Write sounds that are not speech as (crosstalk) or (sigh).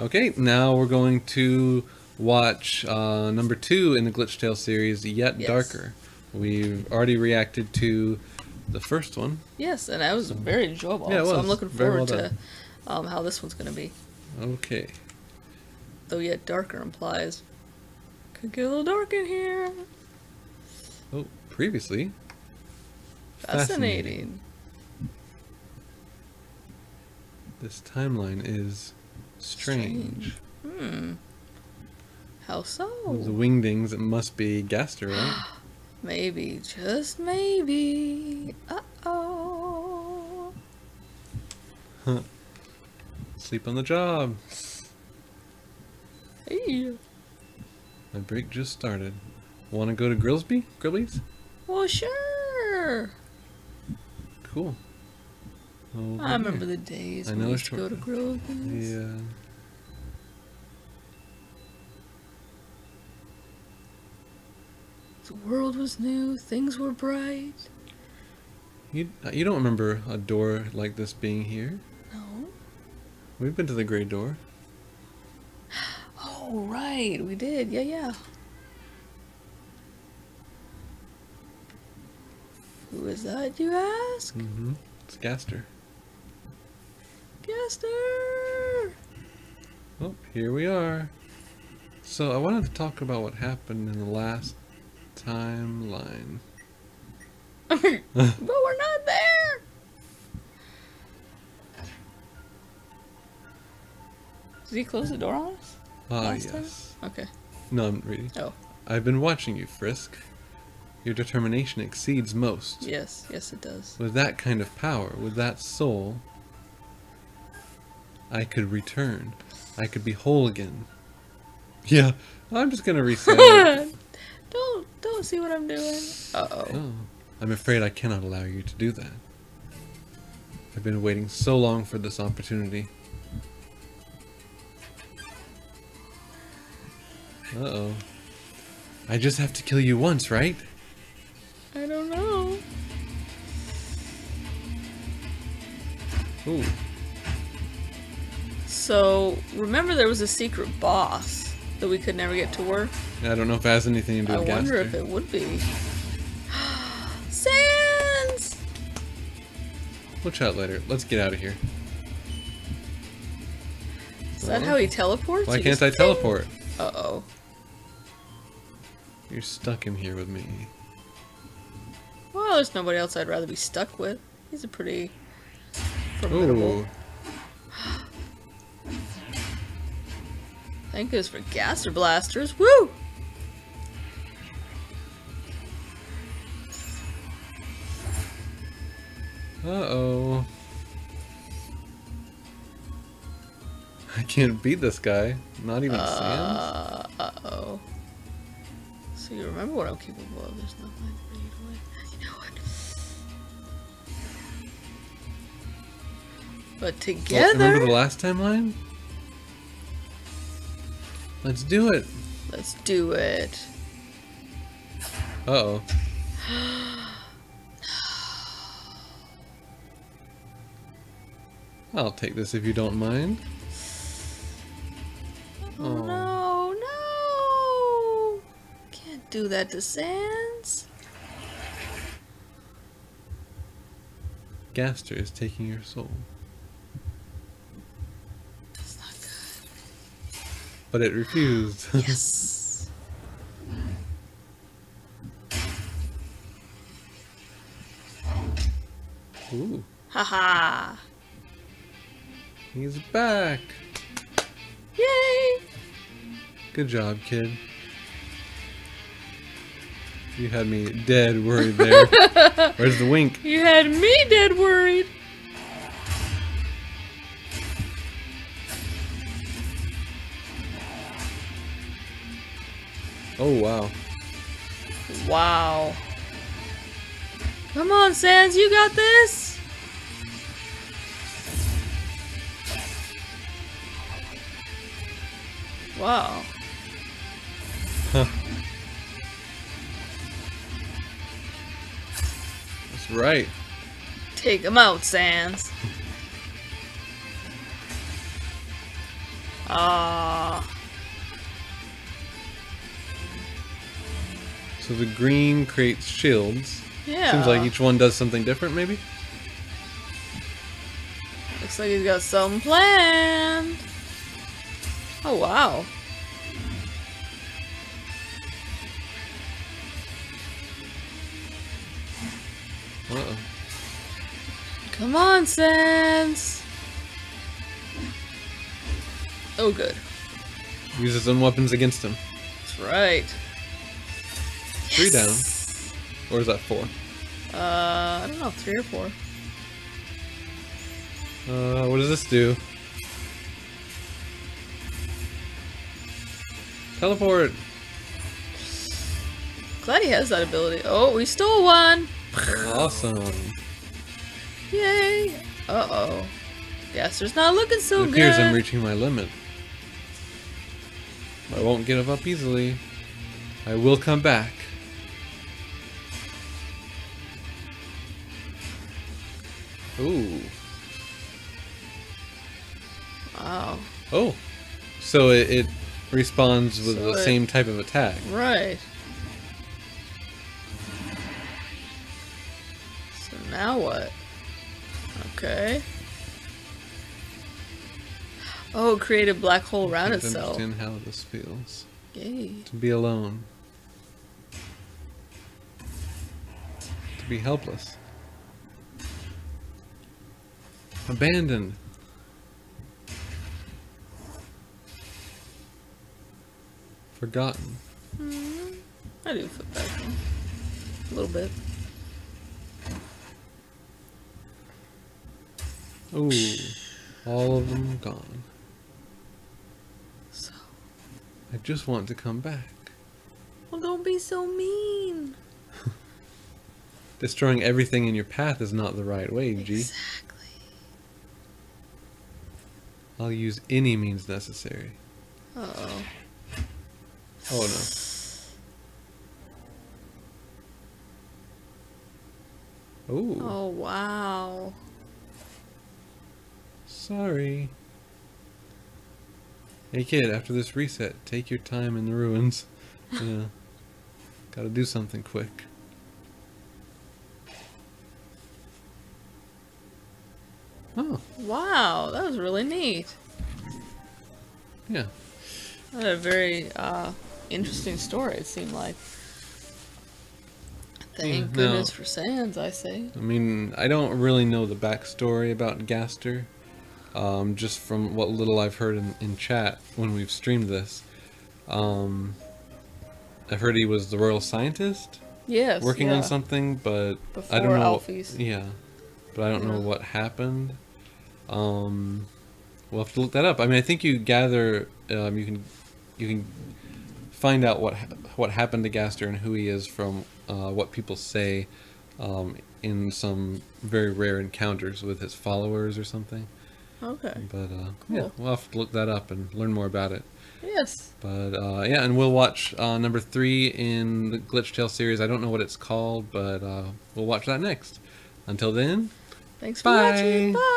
Okay, now we're going to watch uh, number two in the Glitch Tale series, Yet Yes. Darker. We've already reacted to the first one. Yes, and that was very enjoyable. Yeah, it So. I'm looking forward well to um, how this one's going to be. Okay. Though yet darker implies could get a little dark in here. Oh, previously. Fascinating. This timeline is strange. Hmm. How so? The wingdings, it must be Gaster, right? (gasps) Maybe, just maybe. Uh oh. Huh. Sleep on the job. Hey. My break just started. Want to go to Grillsby? Grillby's? Well, sure. Cool. Over I remember the days I when know we used to go to short- Yeah. The world was new, things were bright. You, you don't remember a door like this being here? No. We've been to the Grey Door. (gasps) Oh, right, we did. Yeah, yeah. Who is that, you ask? Mm-hmm. It's Gaster. Gaster! Oh, here we are. So I wanted to talk about what happened in the last timeline. (laughs) but we're not there! Did he close the door on us? Ah, time? yes. Okay. No, I'm reading. Oh, I've been watching you, Frisk. Your determination exceeds most. yes, yes, it does. With that kind of power, with that soul, I could return. I could be whole again. Yeah, I'm just gonna reset. (laughs) don't, don't see what I'm doing. Uh oh. Oh, I'm afraid I cannot allow you to do that. I've been waiting so long for this opportunity. Uh-oh. I just have to kill you once, right? I don't know. Ooh. So, remember there was a secret boss that we could never get to work? I don't know if it has anything to do with I wonder if it would be. (gasps) Sans! We'll chat later. Let's get out of here. Is that how he teleports? Why He can't I teleport? Uh-oh. You're stuck in here with me. Well, there's nobody else I'd rather be stuck with. He's a pretty formidable. Ooh. Thank goodness for Gaster Blasters. Woo! Uh-oh. I can't beat this guy. Not even Sans. Uh, uh-oh. So you remember what I'm capable of. There's nothing I can away. You know what? But Well, together... remember the last timeline? Let's do it. Let's do it. Uh-oh. (gasps) I'll take this if you don't mind. Oh, Oh. no, no! Can't do that to Sans. Gaster is taking your soul. That's not good. But it refused. (laughs) Yes. Ooh, Haha. he's back. Yay! Good job, kid. You had me dead worried there. (laughs) Where's the wink? You had me dead worried. Oh, wow. Wow. Come on, Sans, you got this. Wow. Huh. That's right. Take him out, Sans. (laughs) Ah. So the green creates shields. yeah. Seems like each one does something different, maybe? Looks like he's got something planned. Oh wow. Uh-oh. Come on, Sans. Oh, good. Use his own weapons against him. That's right. Three down. Or is that four? Uh, I don't know, three or four. Uh, what does this do? Teleport! Glad he has that ability. Oh, we stole one. Awesome. Yay. Uh oh. Gaster's not looking so it appears good. I'm reaching my limit. I won't give up easily. I will come back. Ooh. wow. Oh. So it, it responds with So the it- same type of attack. Right. So now what? Okay. Oh, create a black hole around Can't understand how this feels. Yay. To be alone. To be helpless. Abandoned. Forgotten. Hmm. I do feel him. A little bit. Ooh. All of them gone. So, I just want to come back. well, don't be so mean. (laughs) Destroying everything in your path is not the right way, G. Exactly. I'll use any means necessary. Uh oh. Oh no. Ooh. Oh wow. Sorry. Hey kid, after this reset, take your time in the ruins. (laughs) Yeah. Gotta do something quick. Oh, Wow, that was really neat. yeah. Had a very uh, interesting story, it seemed like. Thank Yeah, goodness no. for Sans, I say. I mean, I don't really know the backstory about Gaster. Um, just from what little I've heard in, in chat when we've streamed this. Um, I've heard he was the royal scientist. Yes. working yeah. on something, but I don't know. Alphys. Yeah, but I don't know what happened. Um, we'll have to look that up. I mean, I think you gather, um, you can, you can find out what what happened to Gaster and who he is from uh, what people say um, in some very rare encounters with his followers or something. Okay. But uh, yeah, we'll have to look that up and learn more about it. Yes. But uh, yeah, and we'll watch uh, number three in the Glitch Tale series. I don't know what it's called, but uh, we'll watch that next. Until then, Thanks for Bye. watching. Bye.